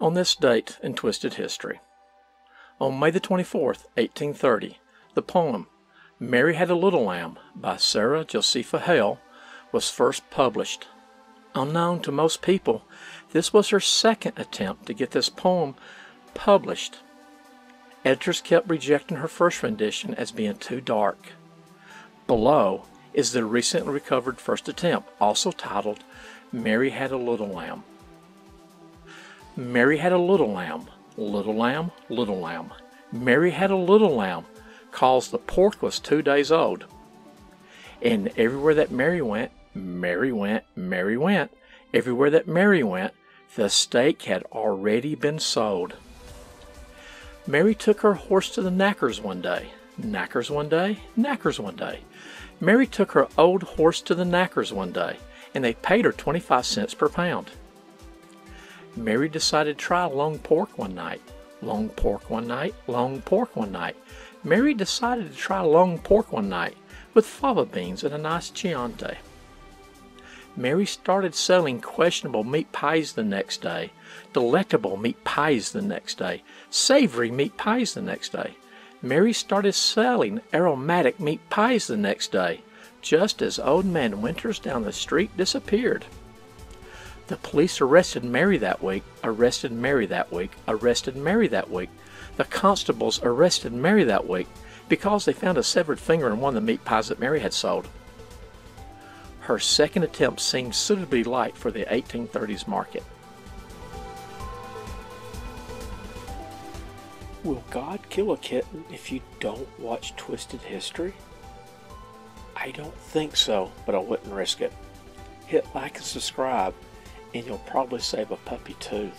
On this date in Twisted History, on May the 24th, 1830, the poem Mary Had a Little Lamb by Sarah Josepha Hale was first published. Unknown to most people, this was her second attempt to get this poem published. Editors kept rejecting her first rendition as being too dark. Below is the recently recovered first attempt, also titled Mary Had a Little Lamb. Mary had a little lamb, little lamb, little lamb. Mary had a little lamb, cause the pork was two days old. And everywhere that Mary went, Mary went, Mary went. Everywhere that Mary went, the steak had already been sold. Mary took her horse to the knackers one day. Knackers one day, knackers one day. Mary took her old horse to the knackers one day, and they paid her 25 cents per pound. Mary decided to try long pork one night. Long pork one night, long pork one night. Mary decided to try long pork one night with fava beans and a nice Chianti. Mary started selling questionable meat pies the next day, delectable meat pies the next day, savory meat pies the next day. Mary started selling aromatic meat pies the next day, just as Old Man Winters down the street disappeared. The police arrested Mary that week, arrested Mary that week, arrested Mary that week. The constables arrested Mary that week because they found a severed finger in one of the meat pies that Mary had sold. Her second attempt seemed suitably light for the 1830s market. Will God kill a kitten if you don't watch Twisted History? I don't think so, but I wouldn't risk it. Hit like and subscribe and you'll probably save a puppy too.